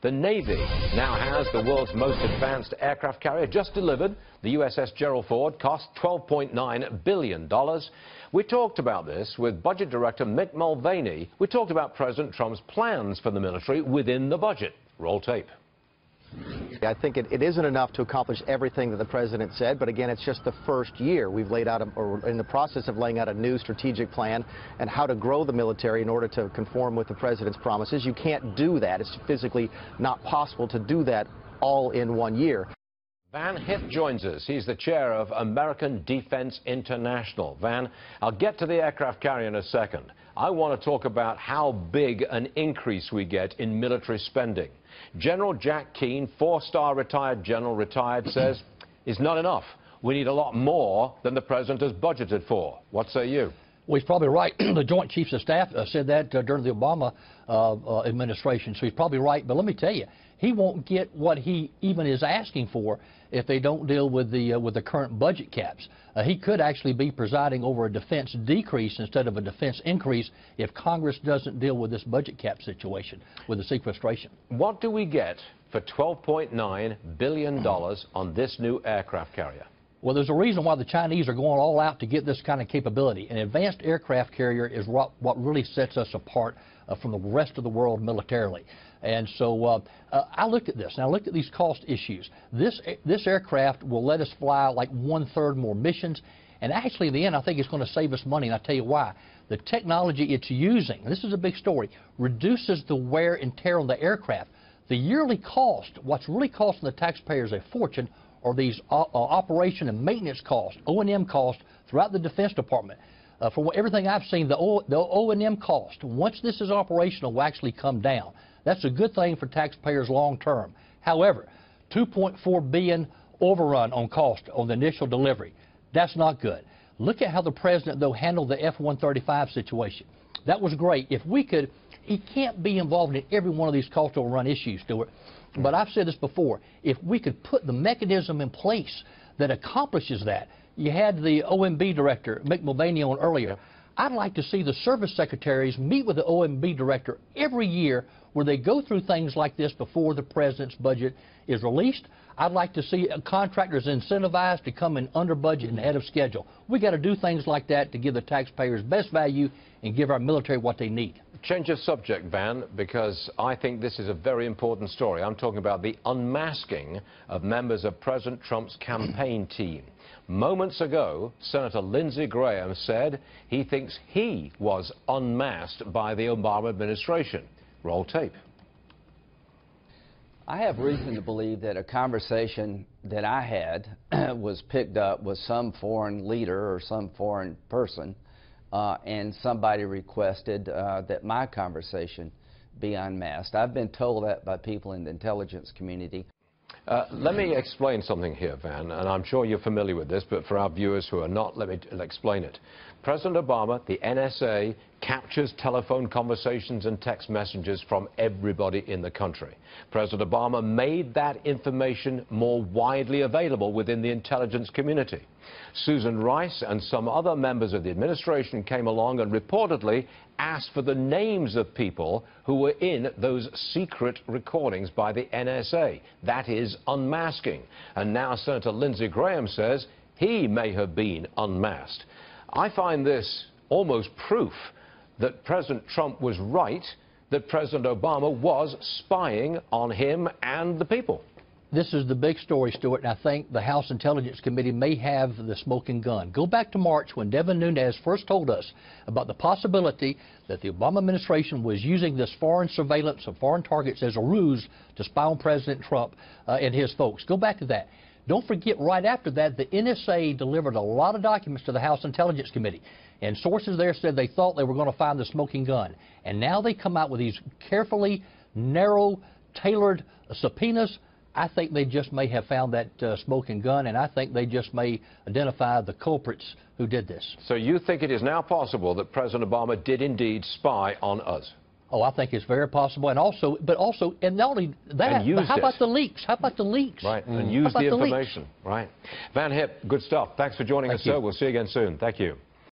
The Navy now has the world's most advanced aircraft carrier just delivered. The USS Gerald Ford cost $12.9 billion. We talked about this with Budget Director Mick Mulvaney. We talked about President Trump's plans for the military within the budget. Roll tape. I think it, it isn't enough to accomplish everything that the president said, but again, it's just the first year. We've laid out, a, or in the process of laying out a new strategic plan and how to grow the military in order to conform with the president's promises. You can't do that. It's physically not possible to do that all in one year. Van Hipp joins us. He's the chair of American Defense International. Van, I'll get to the aircraft carrier in a second. I want to talk about how big an increase we get in military spending. General Jack Keane, four-star retired general, retired, says is not enough. We need a lot more than the president has budgeted for. What say you? Well, he's probably right. the Joint Chiefs of Staff uh, said that uh, during the Obama uh, uh, administration, so he's probably right. But let me tell you, he won't get what he even is asking for if they don't deal with the uh, with the current budget caps. Uh, he could actually be presiding over a defense decrease instead of a defense increase if Congress doesn't deal with this budget cap situation with the sequestration. What do we get for $12.9 billion on this new aircraft carrier? Well, there's a reason why the Chinese are going all out to get this kind of capability. An advanced aircraft carrier is what, what really sets us apart uh, from the rest of the world militarily. And so uh, uh, I looked at this, and I looked at these cost issues. This, this aircraft will let us fly like one-third more missions, and actually in the end I think it's going to save us money, and I'll tell you why. The technology it's using, this is a big story, reduces the wear and tear on the aircraft. The yearly cost, what's really costing the taxpayers a fortune, are these uh, uh, operation and maintenance costs, O&M costs throughout the Defense Department. Uh, from everything I've seen, the O&M cost, once this is operational, will actually come down. That's a good thing for taxpayers long term. However, 2.4 billion overrun on cost on the initial delivery. That's not good. Look at how the president, though, handled the F-135 situation. That was great. If we could, he can't be involved in every one of these cost overrun issues, Stuart. But I've said this before, if we could put the mechanism in place that accomplishes that, you had the OMB director, Mick Mulvaney, on earlier. I'd like to see the service secretaries meet with the OMB director every year where they go through things like this before the president's budget is released. I'd like to see contractors incentivized to come in under budget and ahead of schedule. We've got to do things like that to give the taxpayers best value and give our military what they need. Change of subject, Van, because I think this is a very important story. I'm talking about the unmasking of members of President Trump's campaign team. Moments ago, Senator Lindsey Graham said he thinks he was unmasked by the Obama administration. Roll tape. I have reason to believe that a conversation that I had was picked up with some foreign leader or some foreign person uh, and somebody requested uh, that my conversation be unmasked. I've been told that by people in the intelligence community. Uh, let me explain something here, Van, and I'm sure you're familiar with this, but for our viewers who are not, let me explain it. President Obama, the NSA, captures telephone conversations and text messages from everybody in the country. President Obama made that information more widely available within the intelligence community. Susan Rice and some other members of the administration came along and reportedly asked for the names of people who were in those secret recordings by the NSA. That is unmasking. And now Senator Lindsey Graham says he may have been unmasked. I find this almost proof that President Trump was right, that President Obama was spying on him and the people. This is the big story, Stuart, and I think the House Intelligence Committee may have the smoking gun. Go back to March when Devin Nunes first told us about the possibility that the Obama administration was using this foreign surveillance of foreign targets as a ruse to spy on President Trump uh, and his folks. Go back to that. Don't forget, right after that, the NSA delivered a lot of documents to the House Intelligence Committee. And sources there said they thought they were going to find the smoking gun. And now they come out with these carefully, narrow, tailored subpoenas I think they just may have found that uh, smoking gun, and I think they just may identify the culprits who did this. So you think it is now possible that President Obama did indeed spy on us? Oh, I think it's very possible, and also, but also, and not only that, but how it. about the leaks? How about the leaks? Right, mm. and use the information. The right. Van Hipp, good stuff. Thanks for joining Thank us, you. sir. We'll see you again soon. Thank you.